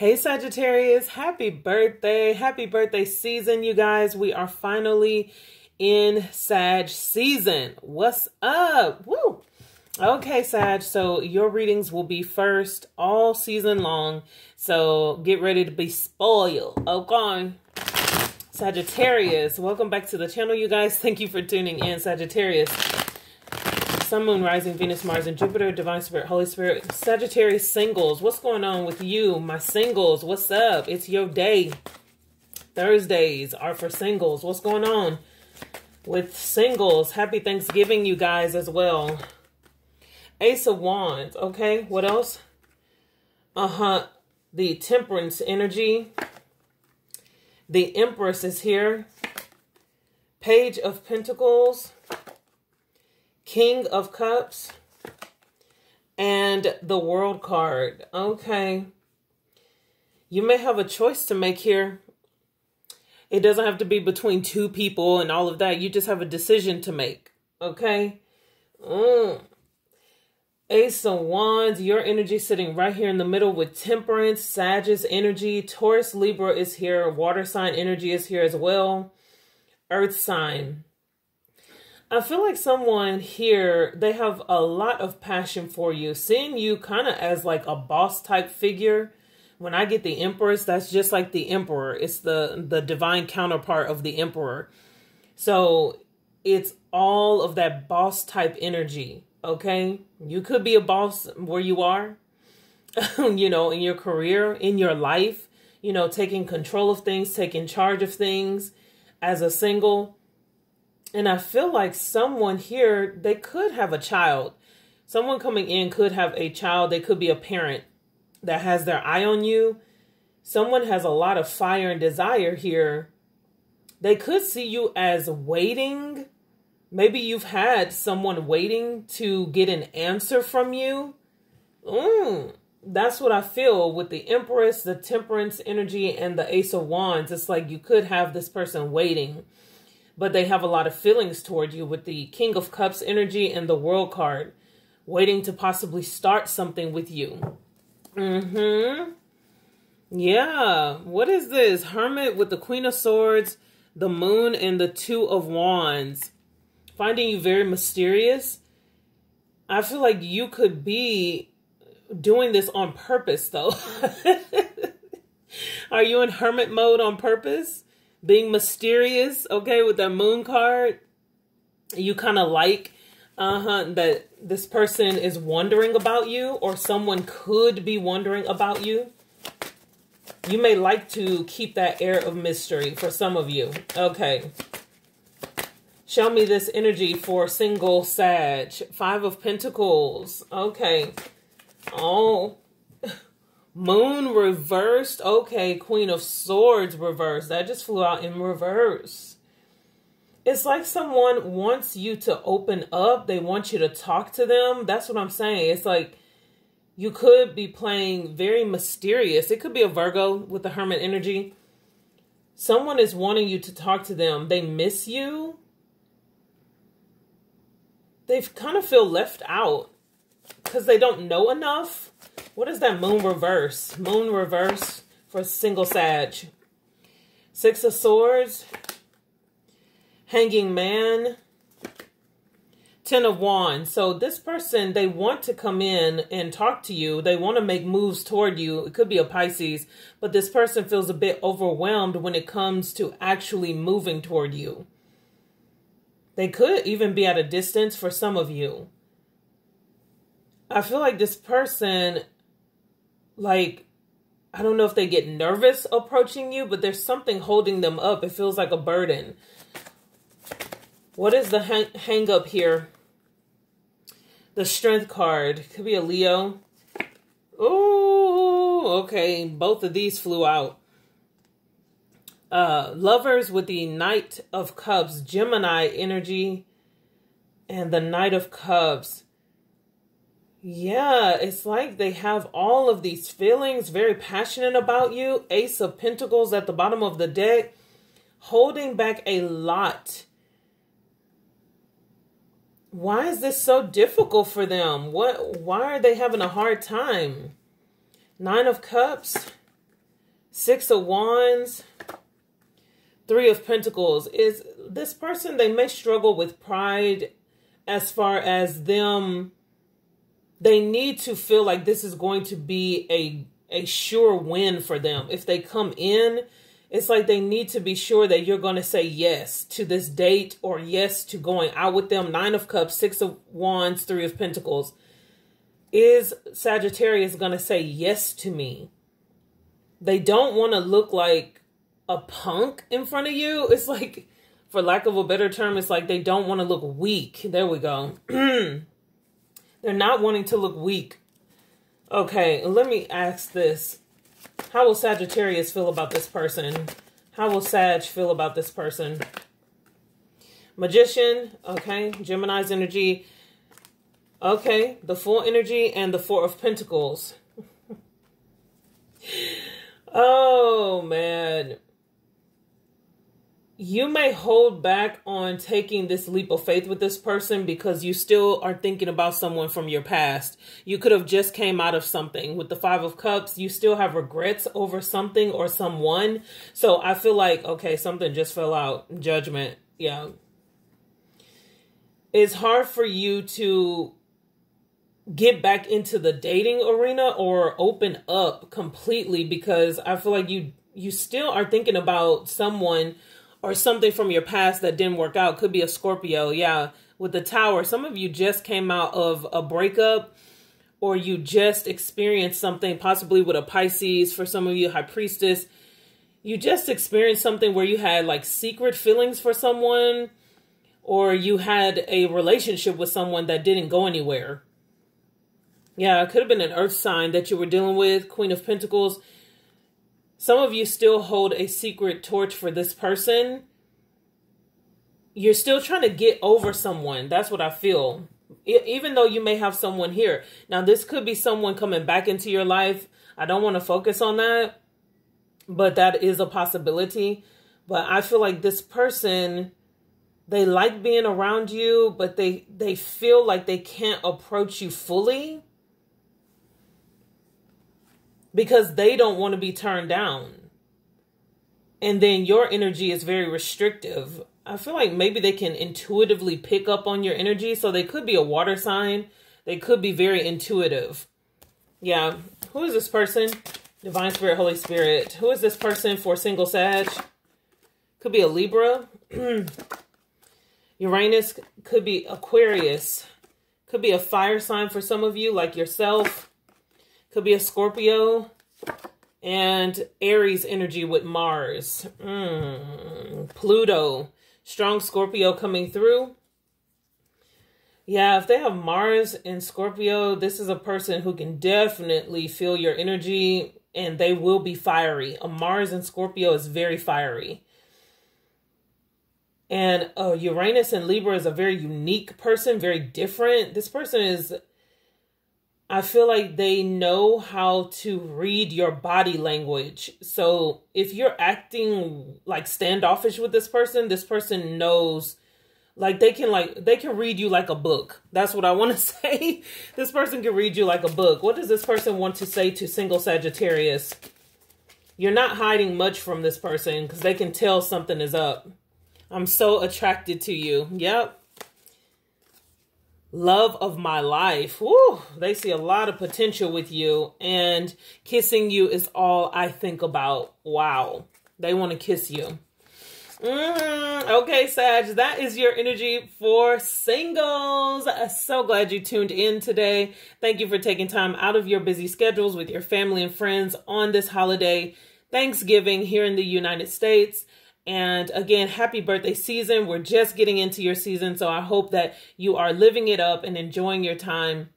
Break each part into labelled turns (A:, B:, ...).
A: Hey Sagittarius, happy birthday. Happy birthday season, you guys. We are finally in Sag season. What's up? Woo! Okay, Sag, so your readings will be first all season long. So get ready to be spoiled. Okay. Sagittarius, welcome back to the channel, you guys. Thank you for tuning in, Sagittarius. Sun, Moon, Rising, Venus, Mars, and Jupiter, Divine Spirit, Holy Spirit, Sagittarius singles. What's going on with you, my singles? What's up? It's your day. Thursdays are for singles. What's going on with singles? Happy Thanksgiving, you guys, as well. Ace of Wands. Okay, what else? Uh-huh. The Temperance energy. The Empress is here. Page of Pentacles. King of Cups, and the World card. Okay. You may have a choice to make here. It doesn't have to be between two people and all of that. You just have a decision to make. Okay? Mm. Ace of Wands, your energy sitting right here in the middle with Temperance, Sagittarius energy, Taurus, Libra is here, Water sign energy is here as well, Earth sign. I feel like someone here, they have a lot of passion for you. Seeing you kind of as like a boss type figure. When I get the Empress, that's just like the Emperor. It's the, the divine counterpart of the Emperor. So it's all of that boss type energy. Okay. You could be a boss where you are, you know, in your career, in your life, you know, taking control of things, taking charge of things as a single and I feel like someone here, they could have a child. Someone coming in could have a child. They could be a parent that has their eye on you. Someone has a lot of fire and desire here. They could see you as waiting. Maybe you've had someone waiting to get an answer from you. Mm, that's what I feel with the Empress, the Temperance energy, and the Ace of Wands. It's like you could have this person waiting but they have a lot of feelings toward you with the King of Cups energy and the World card, waiting to possibly start something with you. Mm-hmm. Yeah. What is this? Hermit with the Queen of Swords, the Moon, and the Two of Wands. Finding you very mysterious. I feel like you could be doing this on purpose, though. Are you in hermit mode on purpose? Being mysterious, okay, with that moon card, you kind of like uh-huh that this person is wondering about you or someone could be wondering about you. You may like to keep that air of mystery for some of you. Okay. Show me this energy for single Sag. Five of Pentacles. Okay. Oh, Moon reversed. Okay, Queen of Swords reversed. That just flew out in reverse. It's like someone wants you to open up. They want you to talk to them. That's what I'm saying. It's like you could be playing very mysterious. It could be a Virgo with the Hermit energy. Someone is wanting you to talk to them. They miss you. They kind of feel left out because they don't know enough what is that moon reverse? Moon reverse for single Sag. Six of Swords. Hanging Man. Ten of Wands. So this person, they want to come in and talk to you. They want to make moves toward you. It could be a Pisces. But this person feels a bit overwhelmed when it comes to actually moving toward you. They could even be at a distance for some of you. I feel like this person like I don't know if they get nervous approaching you, but there's something holding them up. It feels like a burden. What is the hang, hang up here? The strength card. Could be a Leo. Oh, okay. Both of these flew out. Uh, lovers with the Knight of Cups, Gemini energy, and the Knight of Cups. Yeah, it's like they have all of these feelings, very passionate about you. Ace of Pentacles at the bottom of the deck, holding back a lot. Why is this so difficult for them? What why are they having a hard time? Nine of Cups, Six of Wands, Three of Pentacles. Is this person, they may struggle with pride as far as them, they need to feel like this is going to be a, a sure win for them. If they come in, it's like they need to be sure that you're going to say yes to this date or yes to going out with them. Nine of Cups, Six of Wands, Three of Pentacles. Is Sagittarius going to say yes to me? They don't want to look like a punk in front of you. It's like, for lack of a better term, it's like they don't want to look weak. There we go. They're not wanting to look weak. Okay, let me ask this. How will Sagittarius feel about this person? How will Sag feel about this person? Magician, okay. Gemini's energy. Okay, the Fool energy and the Four of Pentacles. oh, man you may hold back on taking this leap of faith with this person because you still are thinking about someone from your past. You could have just came out of something. With the 5 of cups, you still have regrets over something or someone. So I feel like okay, something just fell out. Judgment. Yeah. It's hard for you to get back into the dating arena or open up completely because I feel like you you still are thinking about someone or something from your past that didn't work out. Could be a Scorpio. Yeah. With the tower, some of you just came out of a breakup or you just experienced something, possibly with a Pisces. For some of you, High Priestess, you just experienced something where you had like secret feelings for someone or you had a relationship with someone that didn't go anywhere. Yeah, it could have been an earth sign that you were dealing with, Queen of Pentacles some of you still hold a secret torch for this person. You're still trying to get over someone. That's what I feel. even though you may have someone here. Now, this could be someone coming back into your life. I don't want to focus on that, but that is a possibility. But I feel like this person, they like being around you, but they, they feel like they can't approach you fully because they don't want to be turned down. And then your energy is very restrictive. I feel like maybe they can intuitively pick up on your energy. So they could be a water sign. They could be very intuitive. Yeah. Who is this person? Divine Spirit, Holy Spirit. Who is this person for single Sag? Could be a Libra. Uranus could be Aquarius. Could be a fire sign for some of you, like yourself. Could be a Scorpio and Aries energy with Mars. Mm, Pluto. Strong Scorpio coming through. Yeah, if they have Mars in Scorpio, this is a person who can definitely feel your energy and they will be fiery. A Mars in Scorpio is very fiery. And uh, Uranus and Libra is a very unique person, very different. This person is I feel like they know how to read your body language. So if you're acting like standoffish with this person, this person knows like they can like they can read you like a book. That's what I want to say. this person can read you like a book. What does this person want to say to single Sagittarius? You're not hiding much from this person because they can tell something is up. I'm so attracted to you. Yep love of my life. Woo, they see a lot of potential with you, and kissing you is all I think about. Wow, they want to kiss you. Mm, okay, Sag, that is your energy for singles. So glad you tuned in today. Thank you for taking time out of your busy schedules with your family and friends on this holiday, Thanksgiving here in the United States. And again, happy birthday season. We're just getting into your season. So I hope that you are living it up and enjoying your time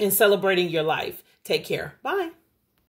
A: and celebrating your life. Take care. Bye.